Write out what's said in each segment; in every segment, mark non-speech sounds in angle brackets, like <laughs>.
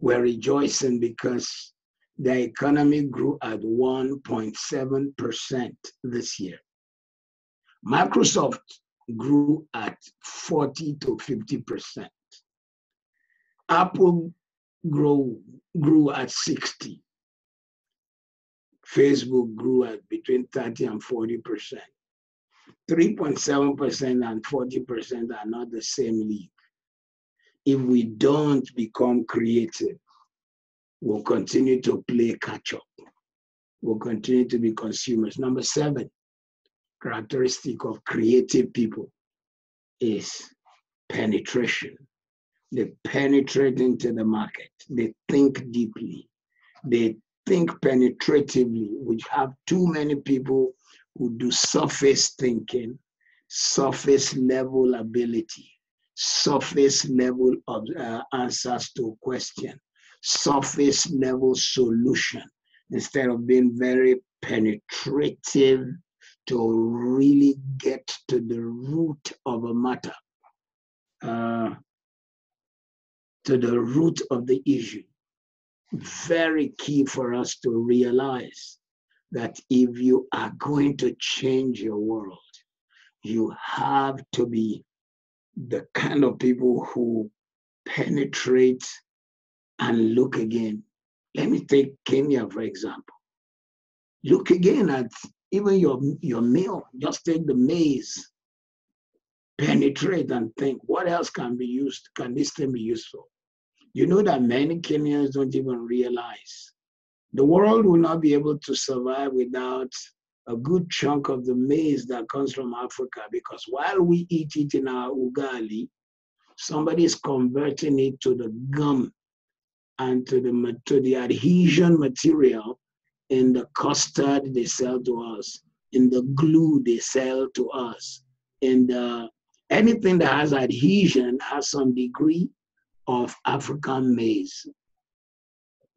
were rejoicing because the economy grew at 1.7% this year. Microsoft grew at 40 to 50%. Apple grew, grew at 60. Facebook grew at between 30 and 40%. 3.7% and 40% are not the same league. If we don't become creative, we'll continue to play catch up. We'll continue to be consumers. Number seven, characteristic of creative people is penetration. They penetrate into the market. They think deeply. They think penetratively. We have too many people who do surface thinking, surface level ability, surface level of uh, answers to question, surface level solution, instead of being very penetrative to really get to the root of a matter, uh, to the root of the issue. Very key for us to realize that if you are going to change your world, you have to be the kind of people who penetrate and look again. Let me take Kenya, for example. Look again at even your, your meal. Just take the maize, penetrate and think, what else can be used? Can this thing be useful? You know that many Kenyans don't even realize the world will not be able to survive without a good chunk of the maize that comes from Africa because while we eat it in our ugali, somebody is converting it to the gum and to the, to the adhesion material in the custard they sell to us, in the glue they sell to us, in the anything that has adhesion has some degree of African maize.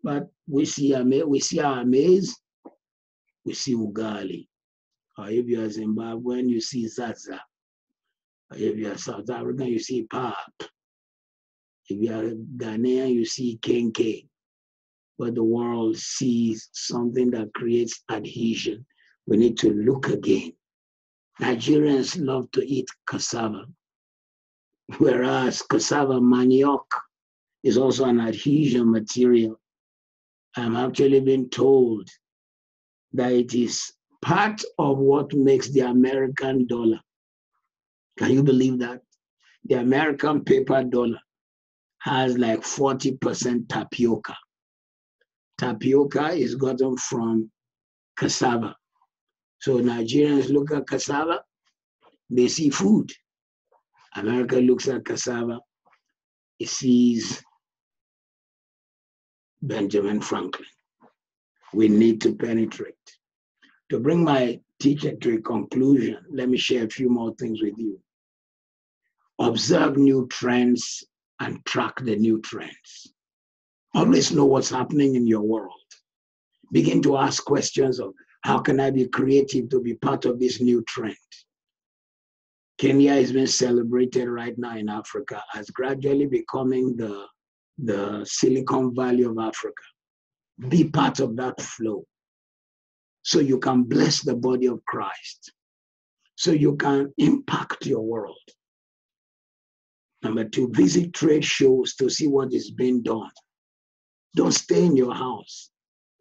But we see we see our maize, we see ugali. If you're Zimbabwean, you see sadza. If you're South African, you see pap. If you're Ghanaian, you see kenkey. But the world sees something that creates adhesion. We need to look again. Nigerians love to eat cassava, whereas cassava manioc is also an adhesion material. I'm actually being told that it is part of what makes the American dollar. Can you believe that? The American paper dollar has like 40% tapioca. Tapioca is gotten from cassava. So Nigerians look at cassava, they see food. America looks at cassava, it sees Benjamin Franklin. We need to penetrate. To bring my teaching to a conclusion, let me share a few more things with you. Observe new trends and track the new trends. Always know what's happening in your world. Begin to ask questions of how can I be creative to be part of this new trend? Kenya is being celebrated right now in Africa as gradually becoming the the Silicon Valley of Africa. Be part of that flow so you can bless the body of Christ, so you can impact your world. Number two, visit trade shows to see what is being done. Don't stay in your house.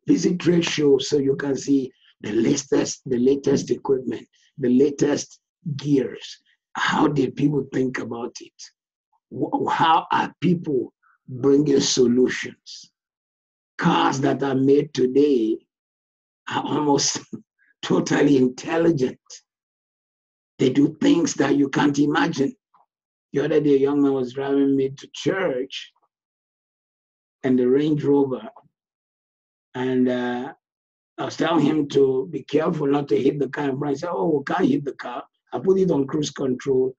Visit trade shows so you can see the latest, the latest equipment, the latest gears. How did people think about it? How are people bringing solutions. Cars that are made today are almost <laughs> totally intelligent. They do things that you can't imagine. The other day, a young man was driving me to church and the Range Rover. And uh, I was telling him to be careful not to hit the car in front. He said, Oh, we can't hit the car. I put it on cruise control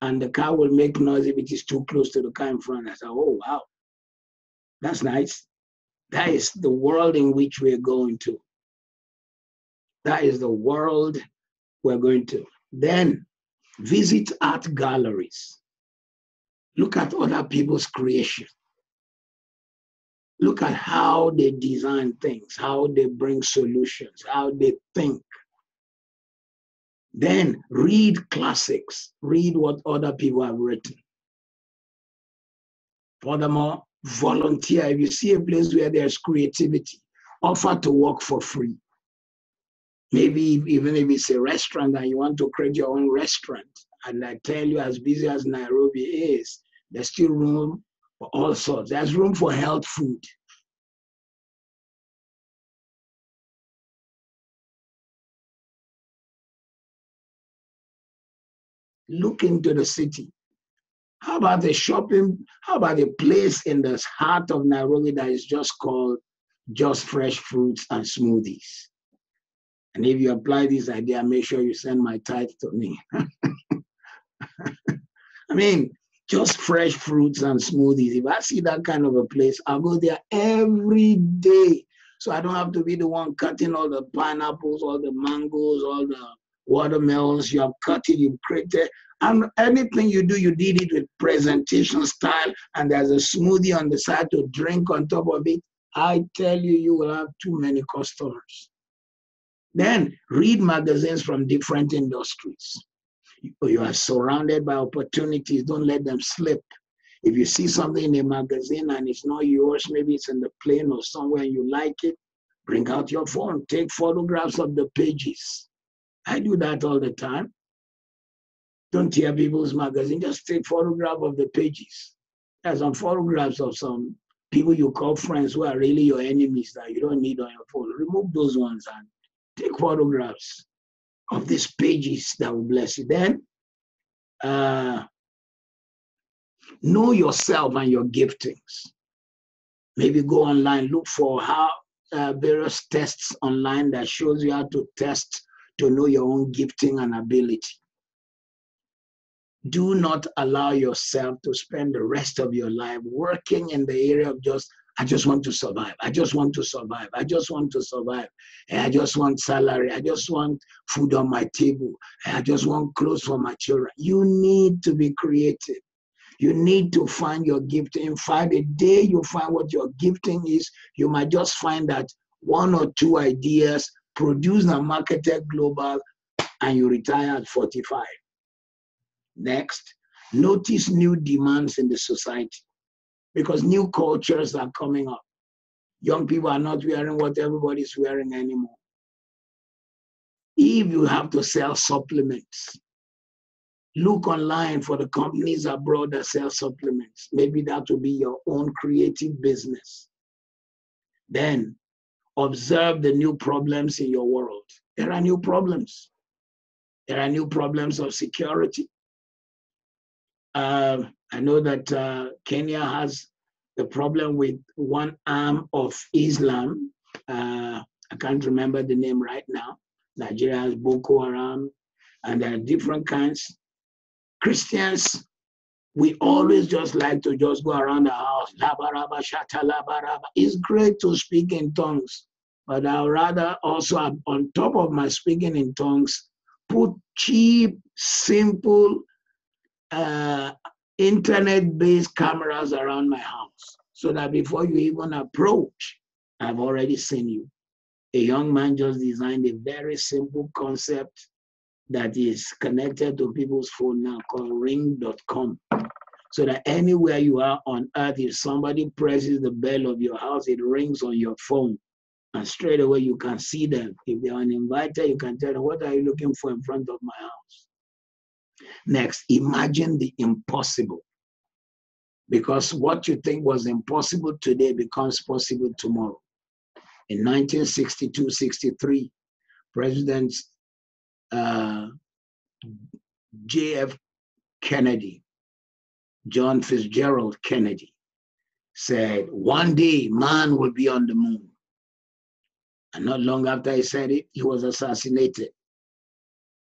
and the car will make noise if it is too close to the car in front. I said, Oh, wow. That's nice. That is the world in which we're going to. That is the world we're going to. Then visit art galleries. Look at other people's creation. Look at how they design things, how they bring solutions, how they think. Then read classics, read what other people have written. Furthermore, volunteer. If you see a place where there's creativity, offer to work for free. Maybe even if it's a restaurant and you want to create your own restaurant, and I tell you, as busy as Nairobi is, there's still room for all sorts. There's room for health food. Look into the city. How about the shopping? How about the place in the heart of Nairobi that is just called just fresh fruits and smoothies? And if you apply this idea, make sure you send my tithe to me. <laughs> I mean, just fresh fruits and smoothies. If I see that kind of a place, I'll go there every day. So I don't have to be the one cutting all the pineapples, all the mangoes, all the watermelons. You have cut it, you've created. And anything you do, you did it with presentation style, and there's a smoothie on the side to drink on top of it. I tell you, you will have too many customers. Then read magazines from different industries. You are surrounded by opportunities. Don't let them slip. If you see something in a magazine and it's not yours, maybe it's in the plane or somewhere you like it, bring out your phone, take photographs of the pages. I do that all the time. Don't tear people's magazine, just take photograph of the pages. There's some photographs of some people you call friends who are really your enemies that you don't need on your phone. Remove those ones and take photographs of these pages that will bless you. Then, uh, know yourself and your giftings. Maybe go online, look for how uh, various tests online that shows you how to test to know your own gifting and ability. Do not allow yourself to spend the rest of your life working in the area of just I just want to survive. I just want to survive. I just want to survive. and I just want salary. I just want food on my table. I just want clothes for my children. You need to be creative. You need to find your gifting. In fact, the day you find what your gifting is, you might just find that one or two ideas produced and marketed global, and you retire at 45. Next, notice new demands in the society because new cultures are coming up. Young people are not wearing what everybody's wearing anymore. If you have to sell supplements, look online for the companies abroad that sell supplements. Maybe that will be your own creative business. Then observe the new problems in your world. There are new problems. There are new problems of security. Uh, I know that uh, Kenya has the problem with one arm of Islam. Uh, I can't remember the name right now. Nigeria has Boko Haram, and there are different kinds. Christians, we always just like to just go around the house. It's great to speak in tongues, but I'd rather also, on top of my speaking in tongues, put cheap, simple uh, internet-based cameras around my house so that before you even approach, I've already seen you. A young man just designed a very simple concept that is connected to people's phone now called ring.com. So that anywhere you are on earth, if somebody presses the bell of your house, it rings on your phone. And straight away you can see them. If they're uninvited, you can tell them, What are you looking for in front of my house? Next, imagine the impossible. Because what you think was impossible today becomes possible tomorrow. In 1962 63, President uh, J.F. Kennedy, John Fitzgerald Kennedy, said, One day man will be on the moon. And not long after he said it, he was assassinated.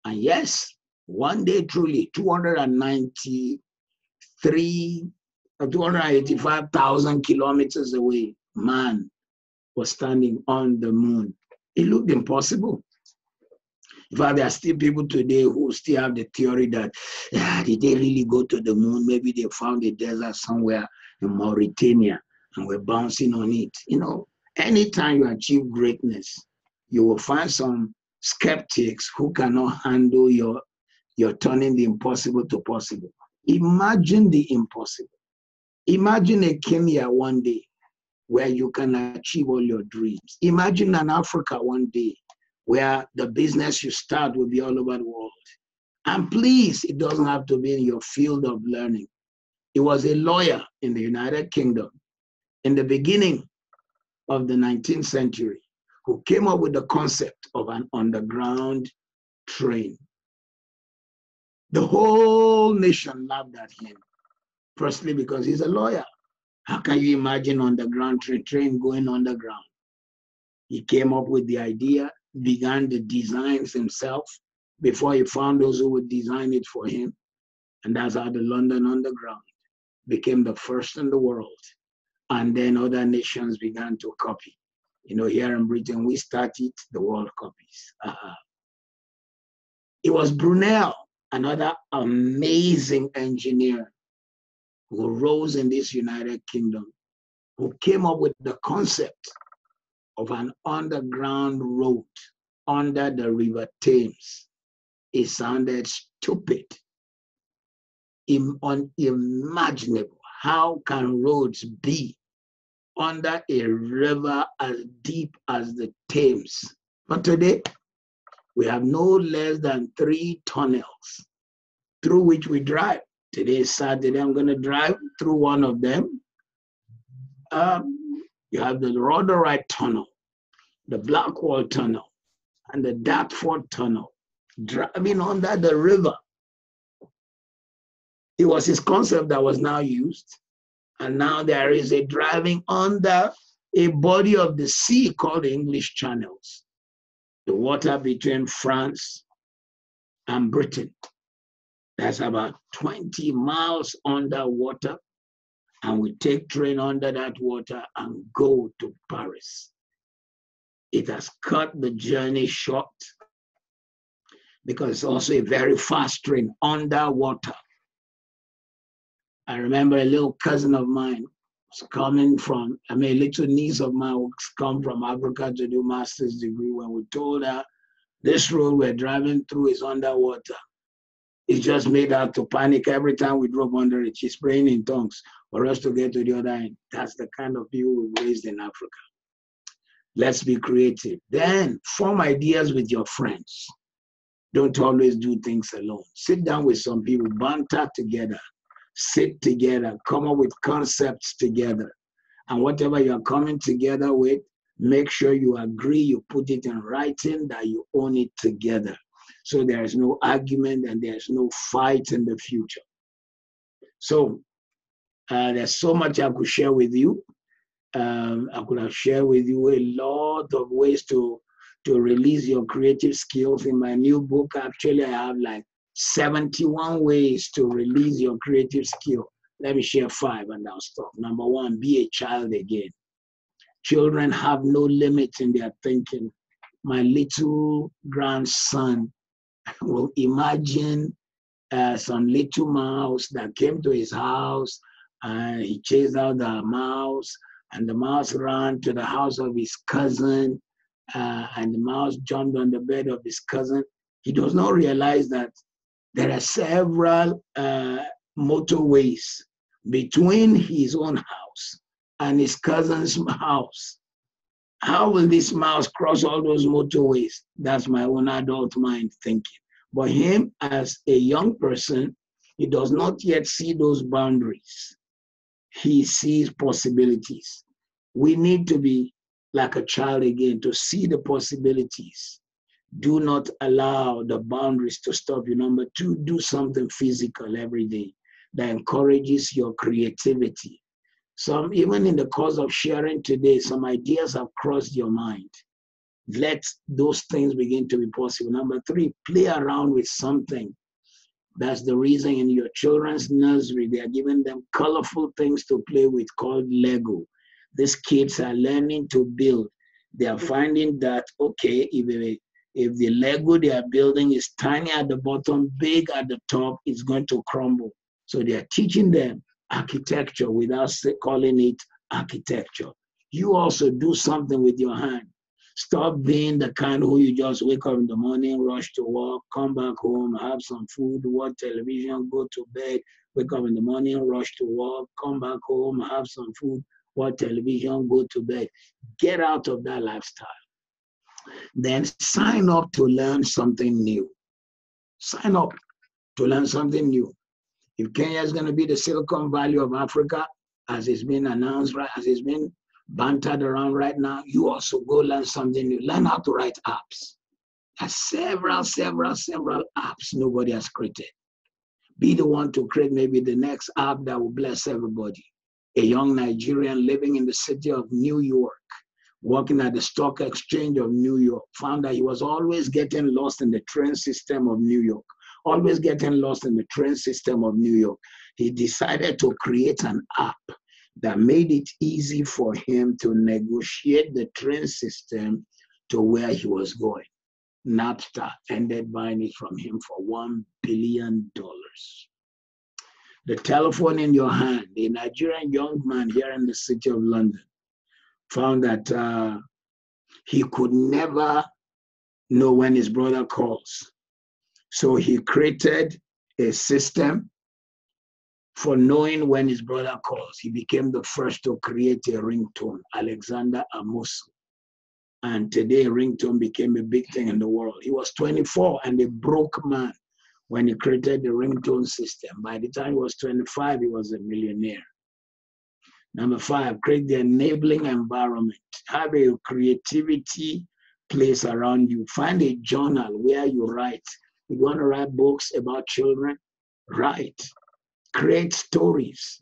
And yes, one day, truly, 293, uh, 285,000 kilometers away, man was standing on the moon. It looked impossible. In fact, there are still people today who still have the theory that did they really go to the moon? Maybe they found a desert somewhere in Mauritania and we're bouncing on it. You know, anytime you achieve greatness, you will find some skeptics who cannot handle your your turning the impossible to possible. Imagine the impossible. Imagine a Kenya one day where you can achieve all your dreams. Imagine an Africa one day where the business you start will be all over the world. And please, it doesn't have to be in your field of learning. He was a lawyer in the United Kingdom in the beginning of the 19th century who came up with the concept of an underground train. The whole nation laughed at him, firstly because he's a lawyer. How can you imagine underground train, going underground? He came up with the idea, began the designs himself before he found those who would design it for him. And that's how the London Underground became the first in the world. And then other nations began to copy. You know, here in Britain, we started, the world copies. Uh, it was Brunel, another amazing engineer who rose in this United Kingdom, who came up with the concept of an underground road under the River Thames. It sounded stupid, unimaginable. How can roads be under a river as deep as the Thames? But today, we have no less than three tunnels through which we drive. Today is Saturday. I'm going to drive through one of them. Um, you have the Rotherhithe Tunnel, the Blackwall Tunnel, and the Dartford Tunnel, driving under the river. It was his concept that was now used. And now there is a driving under a body of the sea called the English Channels, the water between France and Britain. That's about 20 miles underwater. And we take train under that water and go to Paris. It has cut the journey short because it's also a very fast train underwater. I remember a little cousin of mine coming from, I mean, little niece of mine was come from Africa to do master's degree when we told her this road we're driving through is underwater. it just made her to panic every time we drove under it. She's praying in tongues for us to get to the other end. That's the kind of people we've raised in Africa. Let's be creative. Then form ideas with your friends. Don't always do things alone. Sit down with some people, banter together, sit together, come up with concepts together. And whatever you're coming together with, make sure you agree, you put it in writing, that you own it together so there is no argument and there's no fight in the future. So uh, there's so much I could share with you. Um, I could have shared with you a lot of ways to to release your creative skills. In my new book, actually, I have like 71 ways to release your creative skill. Let me share five and I'll stop. Number one, be a child again. Children have no limit in their thinking. My little grandson <laughs> will imagine uh, some little mouse that came to his house and he chased out the mouse and the mouse ran to the house of his cousin uh, and the mouse jumped on the bed of his cousin. He does not realize that there are several uh, motorways between his own house and his cousin's <laughs> house. How will this mouse cross all those motorways? That's my own adult mind thinking. But him, as a young person, he does not yet see those boundaries. He sees possibilities. We need to be like a child again to see the possibilities. Do not allow the boundaries to stop you. Number two, do something physical every day that encourages your creativity. Some, even in the course of sharing today, some ideas have crossed your mind. Let those things begin to be possible. Number three, play around with something. That's the reason in your children's nursery, they are giving them colorful things to play with called Lego. These kids are learning to build. They are finding that, okay, if, if the Lego they are building is tiny at the bottom, big at the top, it's going to crumble. So they are teaching them architecture without calling it architecture. You also do something with your hand. Stop being the kind who you just wake up in the morning, rush to work, come back home, have some food, watch television, go to bed, wake up in the morning, rush to work, come back home, have some food, watch television, go to bed. Get out of that lifestyle. Then sign up to learn something new. Sign up to learn something new. If Kenya is going to be the Silicon Valley of Africa, as it's been announced, right, as it's been bantered around right now, you also go learn something new. Learn how to write apps. There's several, several, several apps nobody has created. Be the one to create maybe the next app that will bless everybody. A young Nigerian living in the city of New York, working at the stock exchange of New York, found that he was always getting lost in the train system of New York, always getting lost in the train system of New York. He decided to create an app that made it easy for him to negotiate the train system to where he was going. Napster ended buying it from him for $1 billion. The telephone in your hand, a Nigerian young man here in the city of London found that uh, he could never know when his brother calls. So he created a system for knowing when his brother calls. He became the first to create a ringtone, Alexander Amosu. And today, ringtone became a big thing in the world. He was 24 and a broke man when he created the ringtone system. By the time he was 25, he was a millionaire. Number five, create the enabling environment. Have a creativity place around you. Find a journal where you write. You want to write books about children? Write create stories.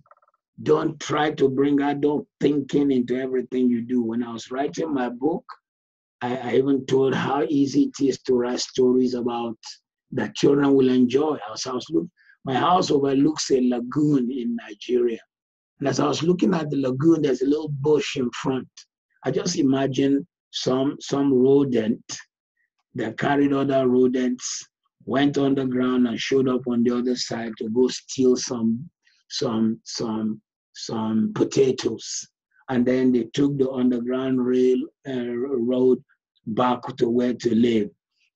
Don't try to bring adult thinking into everything you do. When I was writing my book, I, I even told how easy it is to write stories about that children will enjoy. As I was my house overlooks a lagoon in Nigeria. And as I was looking at the lagoon, there's a little bush in front. I just imagine some some rodent that carried other rodents went underground and showed up on the other side to go steal some some some some potatoes. And then they took the underground rail uh, road back to where to live.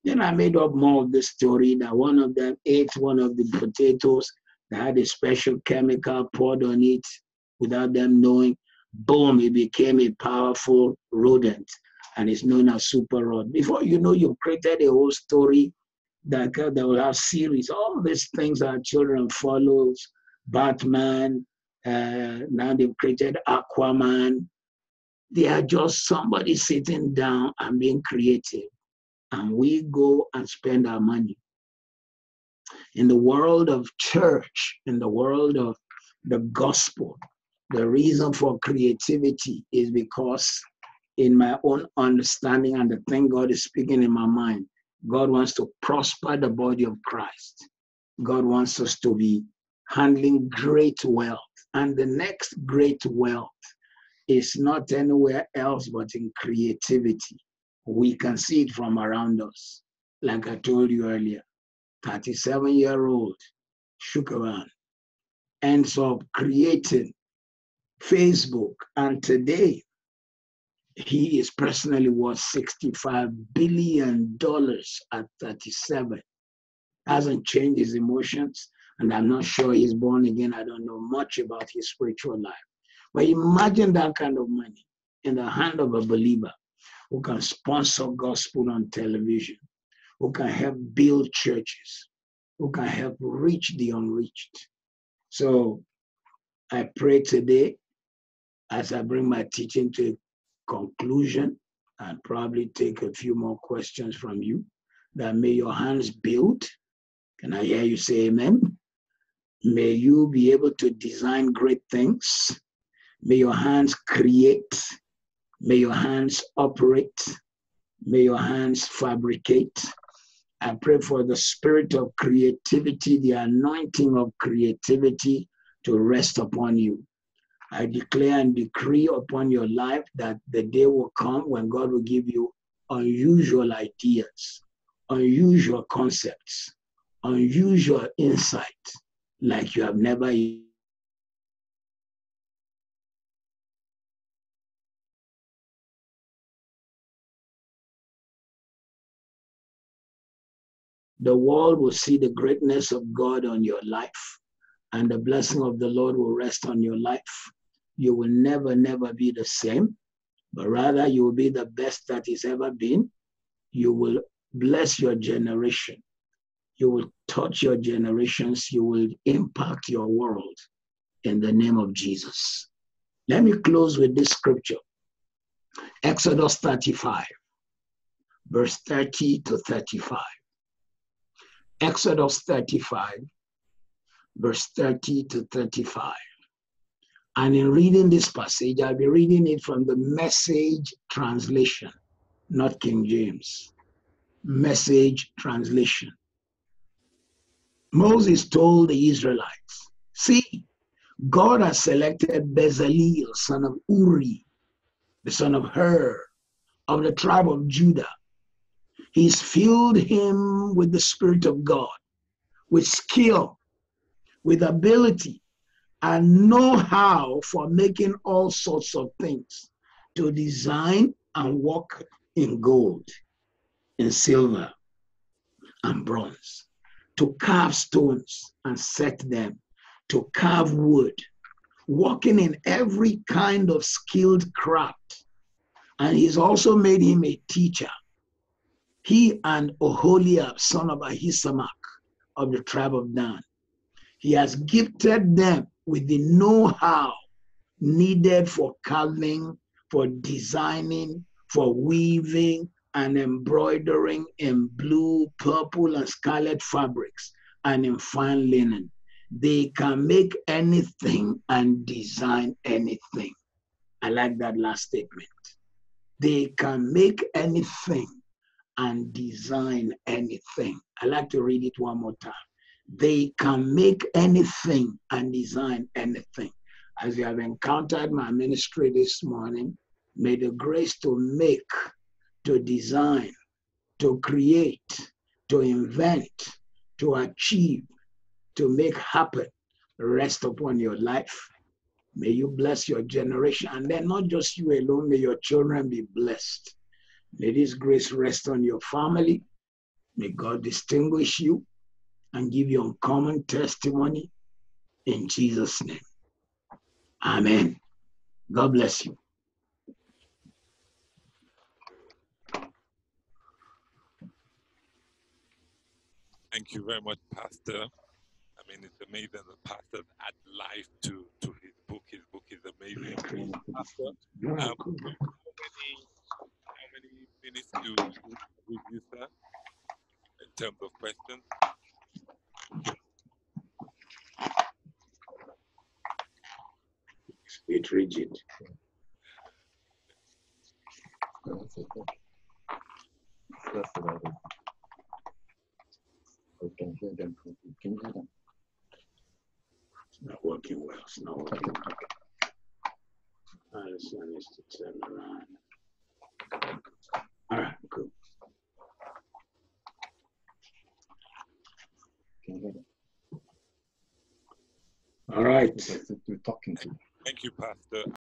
Then i made up more of the story that one of them ate one of the potatoes that had a special chemical poured on it without them knowing boom it became a powerful rodent and it's known as super rod before you know you've created a whole story that, that will have series. All these things our children follows. Batman, uh, now they've created Aquaman. They are just somebody sitting down and being creative. And we go and spend our money. In the world of church, in the world of the gospel, the reason for creativity is because in my own understanding and the thing God is speaking in my mind, God wants to prosper the body of Christ. God wants us to be handling great wealth. And the next great wealth is not anywhere else but in creativity. We can see it from around us. Like I told you earlier, 37 year old Shukaran ends up creating Facebook. And today, he is personally worth $65 billion at 37. Hasn't changed his emotions, and I'm not sure he's born again. I don't know much about his spiritual life. But imagine that kind of money in the hand of a believer who can sponsor gospel on television, who can help build churches, who can help reach the unreached. So I pray today as I bring my teaching to a conclusion and probably take a few more questions from you. That may your hands build. Can I hear you say amen? May you be able to design great things. May your hands create. May your hands operate. May your hands fabricate. I pray for the spirit of creativity, the anointing of creativity to rest upon you. I declare and decree upon your life that the day will come when God will give you unusual ideas, unusual concepts, unusual insight like you have never the world will see the greatness of God on your life, and the blessing of the Lord will rest on your life. You will never, never be the same, but rather you will be the best that is ever been. You will bless your generation. You will touch your generations. You will impact your world in the name of Jesus. Let me close with this scripture Exodus 35, verse 30 to 35. Exodus 35, verse 30 to 35. And in reading this passage, I'll be reading it from the message translation, not King James. Message translation. Moses told the Israelites, See, God has selected Bezalel, son of Uri, the son of Hur, of the tribe of Judah. He's filled him with the Spirit of God, with skill, with ability, and know how for making all sorts of things to design and work in gold, in silver, and bronze, to carve stones and set them, to carve wood, working in every kind of skilled craft. And he's also made him a teacher. He and Oholiab, son of Ahisamach of the tribe of Dan. He has gifted them with the know how needed for carving, for designing, for weaving and embroidering in blue, purple, and scarlet fabrics and in fine linen they can make anything and design anything. I like that last statement. They can make anything and design anything. I like to read it one more time. They can make anything and design anything. As you have encountered my ministry this morning, may the grace to make, to design, to create, to invent, to achieve, to make happen rest upon your life. May you bless your generation. And then not just you alone, may your children be blessed. May this grace rest on your family. May God distinguish you and give you uncommon testimony in Jesus' name. Amen. God bless you. Thank you very much, Pastor. I mean, it's amazing that pastor add life to, to his book. His book is amazing. Pastor, um, how, many, how many minutes do you you, sir, in terms of questions? It's rigid. That's about it. We can hear them. Can you hear them? It's not working well. It's not working well. Alison needs to turn around. All right, cool. Can Alright, we're talking to Thank you, Pastor.